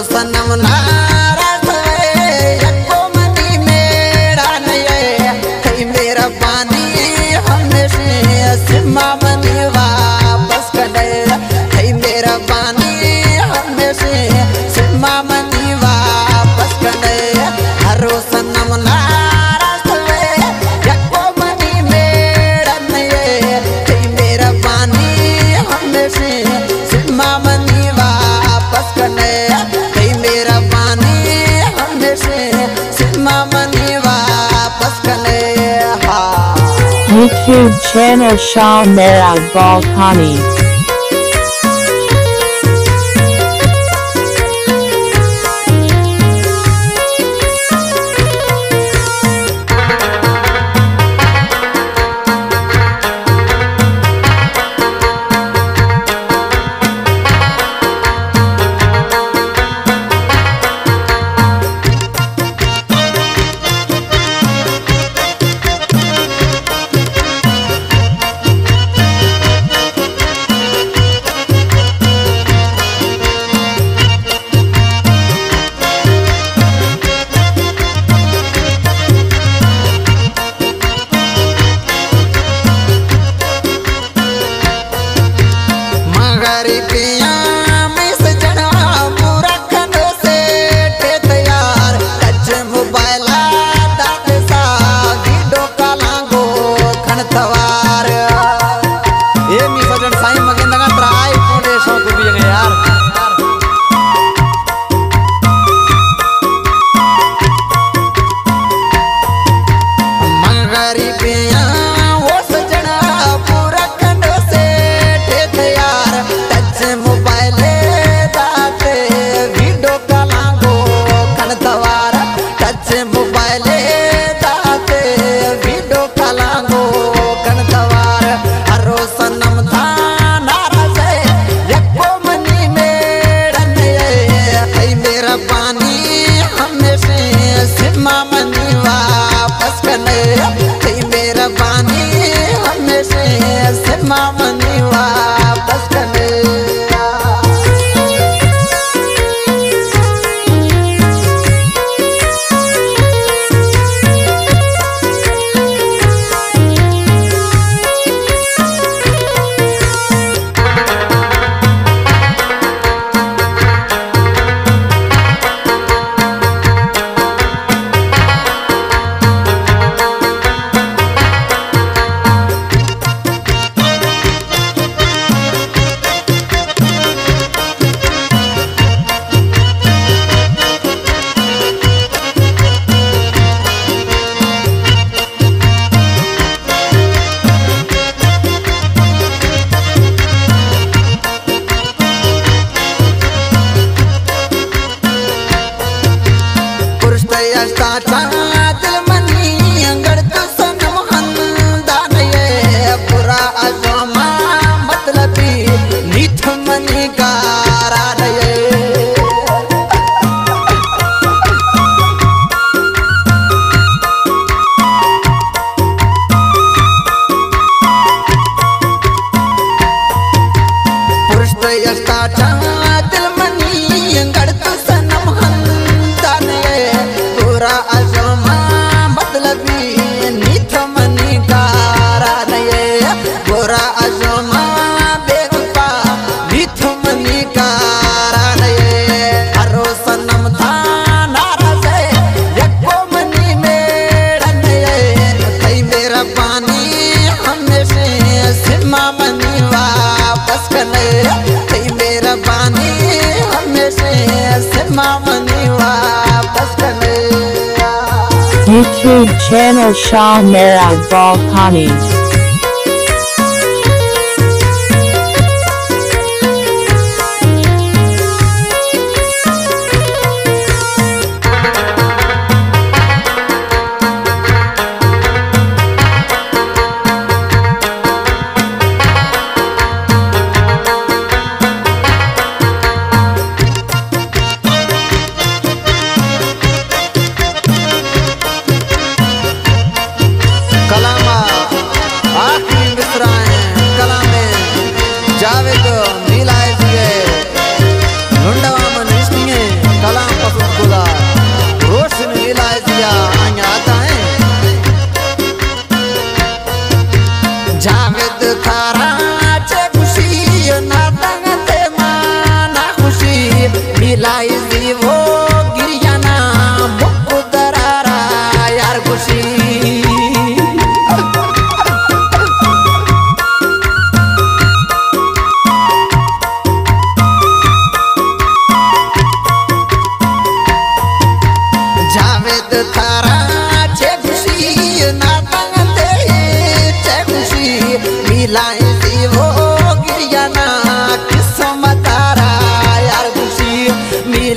Sanamna YouTube channel Shah Mera Balkani. Simama chacha -cha. YouTube channel Shah Mera Balkani life.